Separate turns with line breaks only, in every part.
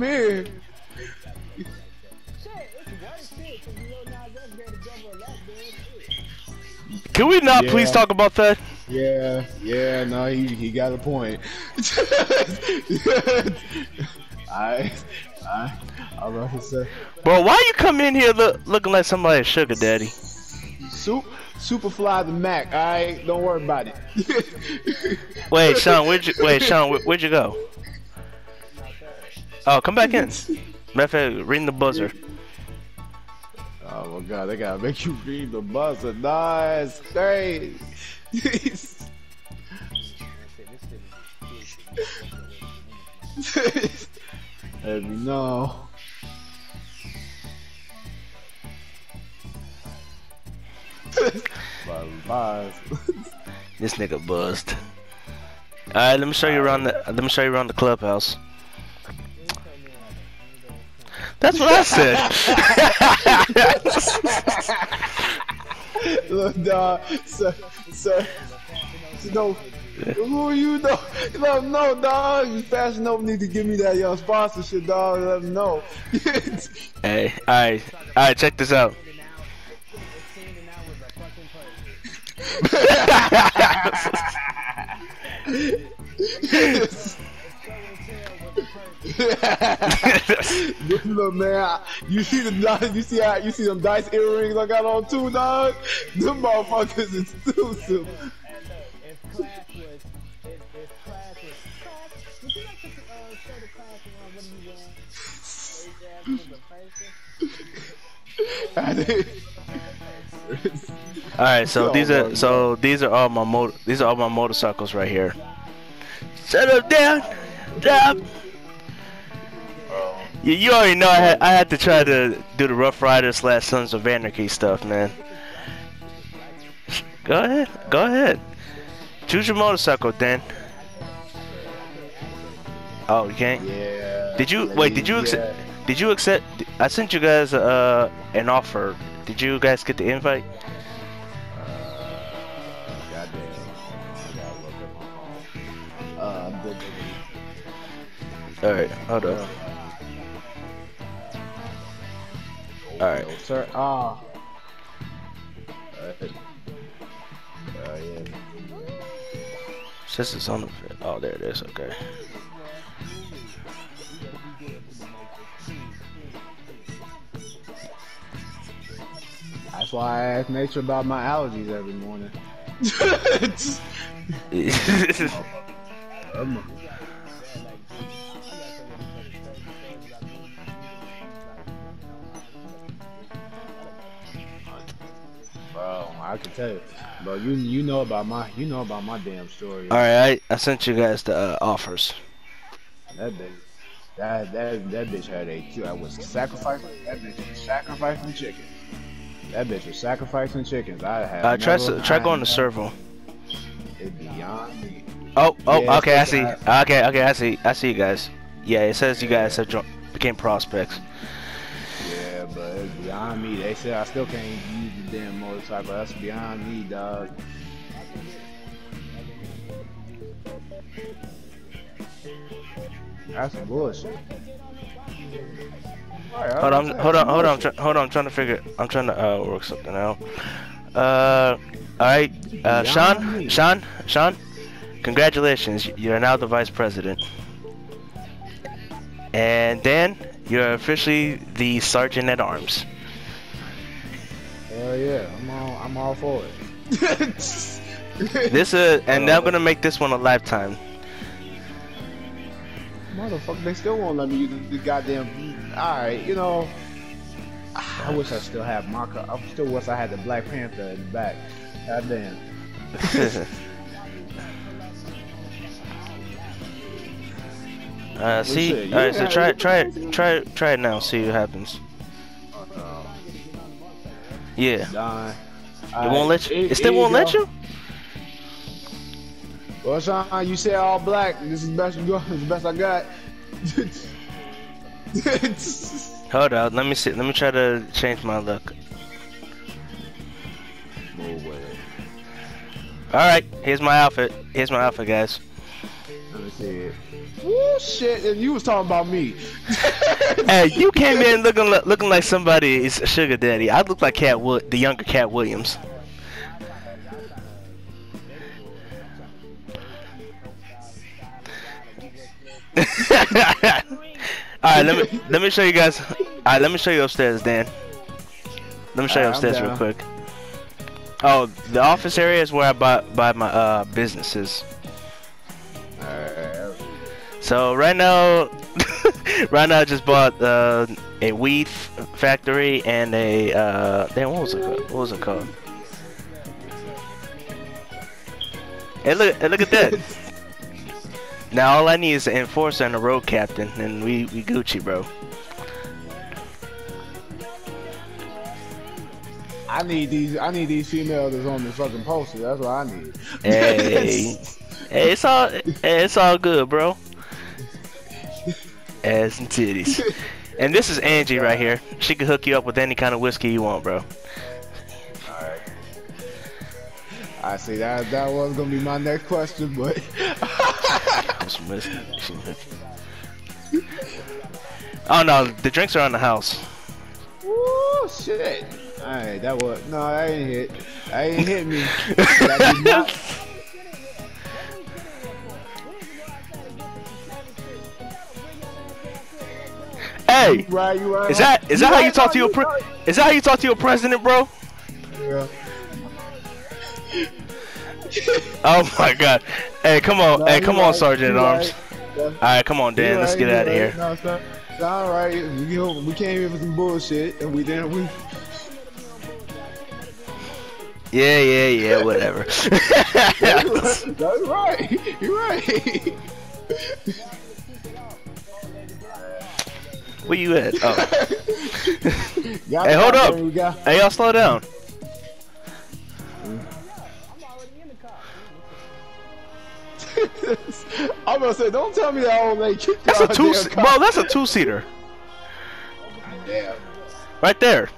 come here.
Can we not
Yeah.
please talk about that?
Yeah, yeah, no, he he got a point. I, I, I was about to say,
Bro, why you come in here look, looking like somebody's sugar daddy?
Sup, Superfly the Mac. Alright, don't worry about it.
Wait, Sean, where'd you wait, Sean, where'd you go? Oh, come back in. Matter of ring the buzzer.
Oh my god, they gotta make you read the buzzer. Nice, great. Let me know.
This nigga buzzed. Alright, let me show you around the let me show you around the clubhouse. That's what I said.
Look, dog, sir, sir, no, who are you, dog? Let him know, dog. Fashion Nova need to give me that young sponsorship, dog. Let him know.
hey, alright, alright, check this out.
Look, man, you see the dice, you see how you see them dice earrings I got on too, dog. Them motherfuckers is exclusive.
Alright, so
Oh,
these are so these are all my mo these are all my motorcycles right here. Shut up, down, down. You, you already know I had I had to try to do the Rough Rider slash Sons of Anarchy stuff, man. Go ahead, go ahead. Choose your motorcycle, then. Oh, you can't.
Yeah.
Did you wait? Did you accept? Did you accept? I sent you guys uh an offer. Did you guys get the invite?
Goddamn. I gotta
All right.
No, sir. Ah. Uh, uh, yeah.
Says it's on the. Oh, there it is. Okay.
That's why I ask nature about my allergies every morning. I can tell you, bro. You you know about my you know about my damn story.
All right, I, I sent you guys the uh, offers.
That bitch, that that that bitch had a I was sacrificing. That bitch was sacrificing chickens. That bitch was sacrificing chickens. I had.
Uh, try
never-
try
I
going to servo.
Beyond me.
Oh, oh,
Yeah,
okay, I see.
like
Okay, okay, I see. I see you guys. Yeah, it says you guys have became prospects.
But it's beyond me. They said I still can't use the damn motorcycle. That's beyond me, dog. That's bullshit.
Hold on, hold on, hold on,
bullshit.
try, hold on. I'm trying to figure. I'm trying to uh, work something out. Uh, all right, uh, Sean, Sean, Sean. Congratulations, you're now the vice president. And Dan, you're officially the sergeant at arms.
Hell yeah, I'm all, I'm all for it.
This uh, and I'm gonna make this one a lifetime.
Motherfucker, they still won't let me use the, goddamn. Alright, you know. I wish I still had my. I still wish I had the Black Panther in the back. Goddamn.
uh, see,
shit, you
all right, so try it, try it, try it, try it now. See what happens. Yeah,
Don.
it won't let you. It still won't let you.
Well, Sean, you said all black. This is best got. This is the best I got.
Hold on, let me see. Let me try to change my look.
With it.
All right, here's my outfit. Here's my outfit, guys.
Let me see it. Woo, shit, and you was talking about me.
hey, you came in looking li- looking like somebody's sugar daddy. I look like Cat Wood, the younger Katt Williams. All right, let me let me show you guys. All right, let me show you upstairs, Dan. Let me show you upstairs real quick. Oh, the office area is where I buy buy my uh businesses.
Alright.
So right now, right now I just bought uh, a weed f- factory and a uh, damn what was it called? What was it called? Hey look, hey, look at that. now all I need is an enforcer and a road captain, and we we Gucci, bro.
I need these. I need these females that's on this fucking poster. That's what I need.
Hey, hey, it's all hey, it's all good, bro. Ass and titties. And this is Angie right here. She can hook you up with any kind of whiskey you want, bro.
Alright. I see that. That was gonna be my next question, but
Some whiskey. She can hook you- Oh no, the drinks are on the house.
Woo, shit. Alright, that was no, that ain't hit. That ain't hit me. That did not.
Hey,
Right, you right.
is that is that how you talk to your is that how you talk to your president, bro?
Yeah.
Oh my god. Hey, come on.
No,
hey, come on, Sergeant
you
at Arms.
Yeah.
All right, come on, Dan.
You
Let's get out of here.
No, it's not- it's all right. We, go- we came here for some bullshit, and we didn't. We
Yeah, yeah, yeah. Whatever.
That's right. You're right.
Where you at? Oh. Hey, hold up.
there, we got-
Hey, y'all, slow down.
I'm gonna say, don't tell me that old lady
That's a two, bro. That's a two-seater,
Damn.
right there.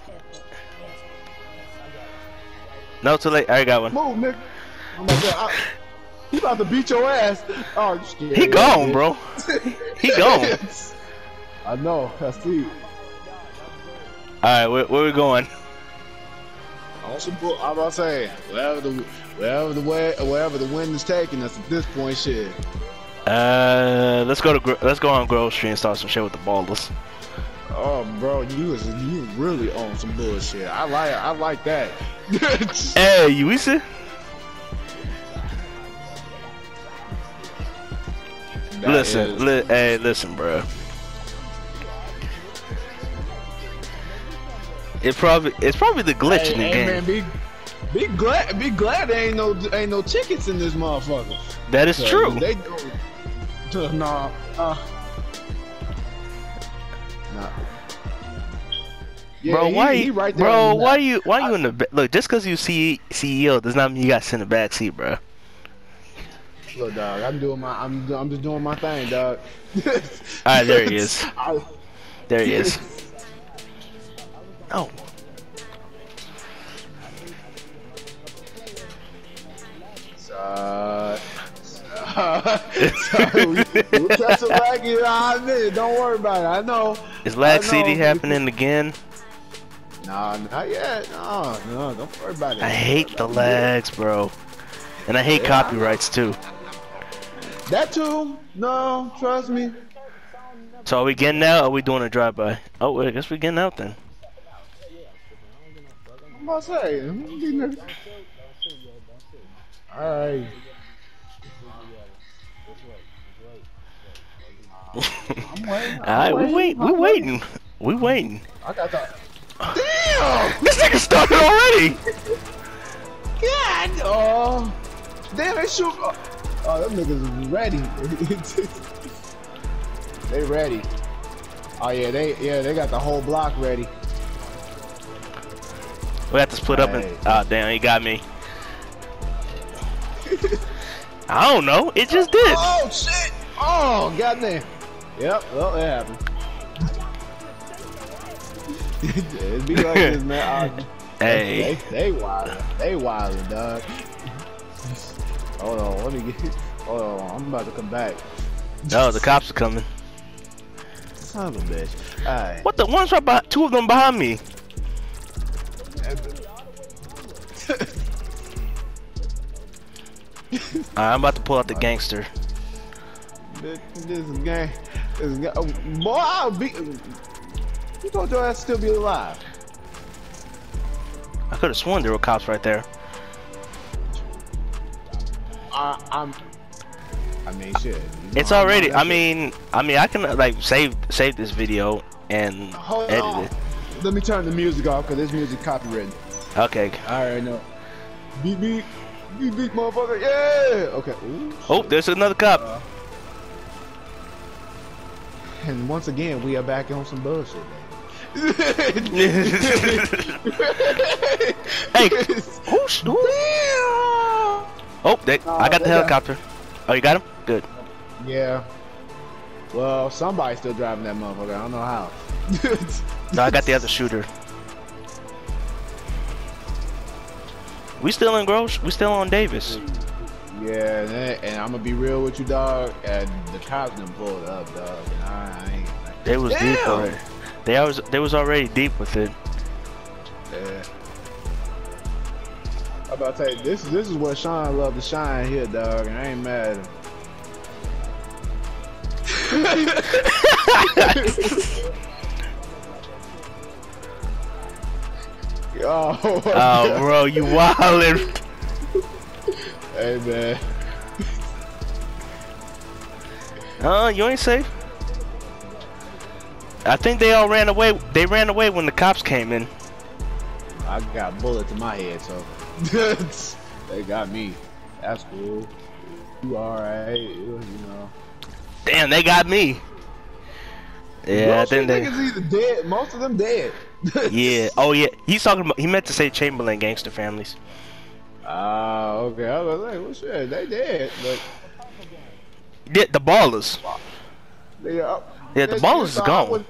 No, too late. I got one.
Move, nigga. I'm about to, I, he about to beat your ass. Oh, scared?
He gone, bro. He gone.
I know. I see.
All right, where, where we going?
On some bull. I'm about to say, wherever the wherever the way wherever the wind is taking us at this point, shit.
Uh, let's go to let's go on Grove Street and start some shit with the ballers.
Oh, bro, you was you really on some bullshit. I like I like that.
Hey, you see? Listen,
is-
li- hey, listen, bro. It probably it's probably the glitch
Hey,
in the
hey,
game.
man, be be glad be glad there ain't no ain't no tickets in this motherfucker.
that is true.
They do. Nah. Uh, nah. Yeah,
bro,
he-
why,
he
you,
right there
bro, why you, why you in the look? Just because you see CEO does not mean you got sit in the back seat, bro.
Look, dog, I'm doing my, I'm, I'm just doing my thing, dog.
All right, there he is.
I,
There he is. Oh,
uh, uh, we, we'll catch a lag in a minute. Don't worry about it. I know.
is Lag
I know.
City happening again?
Nah, not yet. No, no, don't worry about it.
I hate the lags, bro, and I hate
Yeah, I
copyrights too.
That too. No, trust me.
So are we getting out? Or are we doing a drive-by? Oh, wait, I guess we're getting out then.
I'm about to say. I'm getting- All right. I'm waiting.
All right, we wait, we waiting, we waiting.
I got that. Damn!
This nigga started already.
God! Oh, damn! They shoot. Oh, them niggas ready. they ready. Oh yeah, they yeah they got the whole block ready.
We have to split up and. Oh damn, he got me. I don't know. It just did.
Oh shit! Oh goddamn! Yep, well it happened. It'd be like this, man. Uh,
Hey,
They, they wild. They wild, dog. Hold on, let me get. Hold on, I'm about to come back.
No, the cops are coming.
Son of a bitch. Alright.
What the one's right behind? Two of them behind me. I'm about to pull out the gangster.
This, this is gang. This is gang. Oh, boy, I'll be. You thought your ass still be alive?
I could have sworn there were cops right there.
I, I'm. I mean, shit.
It's already. I mean, I mean, I can like save save this video and
Hold
edit
on.
it.
Let me turn the music off because this music copywritten.
Okay.
I already know. Beat beat. Beat beat, motherfucker. Yeah. Okay. Ooh,
Oh, there's another cop.
Uh, and once again, we are back on some bullshit.
hey, who's who? Oh, they, I got the
they got-
helicopter. Oh, you got him? Good.
Yeah. Well, somebody's still driving that motherfucker. I don't know how.
No, I got the other shooter. We still in Gross? We still on Davis?
yeah, and, and I'm gonna be real with you, dog. And the cops done pulled up, dog. And I, I ain't.
They was deep
Damn!
already. They was they was already deep with it.
Yeah. I'm about to tell you, this this is what Sean love to shine here, dog, and I ain't mad at him. oh,
Oh, bro, you wildin'.
hey man.
Uh, you ain't safe. I think they all ran away. They ran away when the cops came in.
I got bullets in my head, so they got me. That's cool. You alright? You know.
Damn, they got me. Yeah, I
Most
think
of
they.
either dead. Most of them dead.
Yeah. Oh yeah. He's talking about. He meant to say Chamberlain gangster families.
Ah, okay. I was like, well, shit, they dead, but
Yeah, the ballers.
they up.
Yeah, the ballers is
I
gone.
was-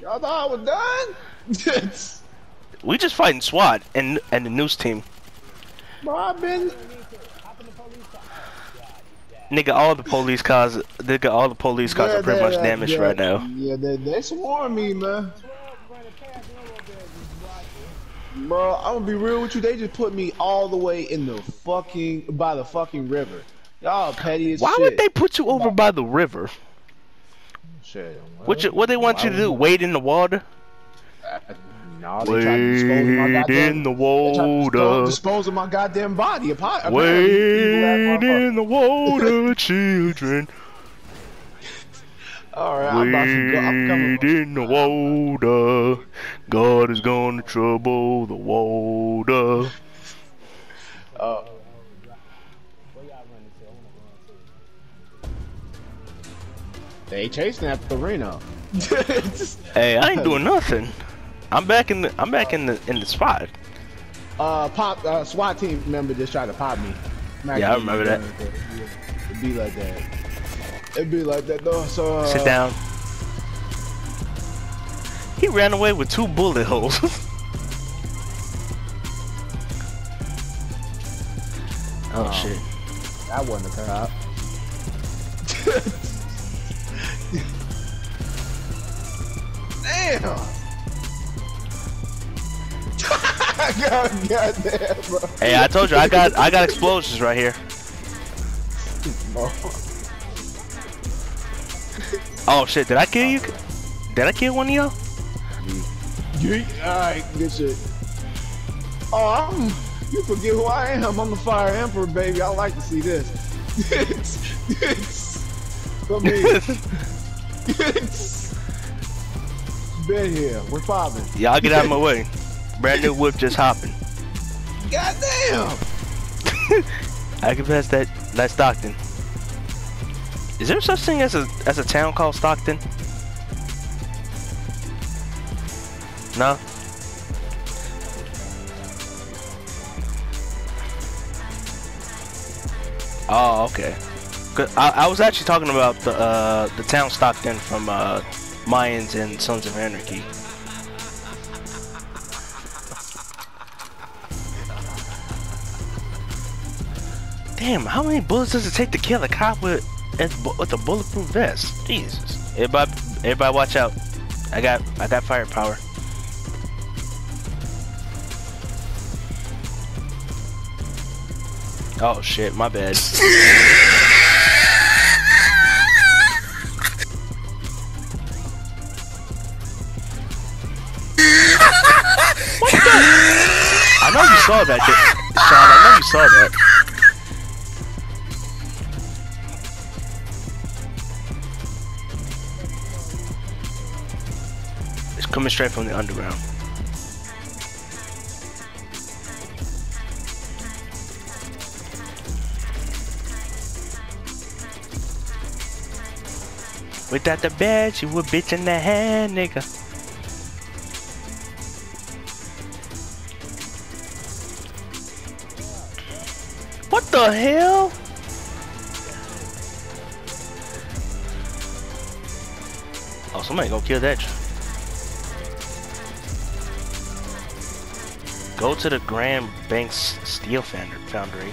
Y'all thought I was done?
We just fighting SWAT and and the news team.
Bro, I've been.
Nigga, all the police cars. Nigga, all the police cars
Yeah,
are pretty
they-
much damaged
yeah,
right now.
Yeah, they, they swarm me, man. Bro, I'm gonna be real with you. They just put me all the way in the fucking by the fucking river. Y'all petty as
Why
shit.
would they put you over by the river?
Shit.
What you, what they want you to do? Wade in the water?
No, they trying to dispose of my
Wade in the
trying to dispose,
water.
dispose of my goddamn body. Apparently, these evil ass
Wade in the water, children.
All right, I'm about to go. I'm coming.
In the water. God is gonna trouble the water.
Uh, they chasing after Reno.
Hey, I ain't doing nothing. I'm back in the I'm back in the in the spot.
uh, pop uh, SWAT team member just tried to pop me. Smack
Yeah, I remember that.
It'd be like that. It'd be like that though. So uh,
Sit down. He ran away with two bullet holes. oh shit.
That wasn't a cop. Damn. God, goddamn, bro.
Hey, I told you I got I got explosions right here. Oh Oh, shit, did I kill you? Did I kill one of y'all?
Yeet. Alright, good shit. Oh, I'm, you forget who I am. I'm the Fire Emperor, baby. I like to see this. Come here. Been here. We're popping.
Y'all get out of my way. Brand new whip just hopping.
Goddamn.
I can pass that that Stockton. Is there such thing as a as a town called Stockton? No. Oh, okay. I, I was actually talking about the uh, the town Stockton from uh, Mayans and Sons of Anarchy. Damn, how many bullets does it take to kill a cop with with a bulletproof vest. Jesus. Everybody, everybody, watch out. I got, I got firepower. Oh shit, my bad. I know you saw that, Sean. I know you saw that. Coming straight from the underground. Without the badge, you a bitch in the hand, nigga. What the hell? Oh, somebody gonna kill that. Go to the Grand Banks Steel Foundry.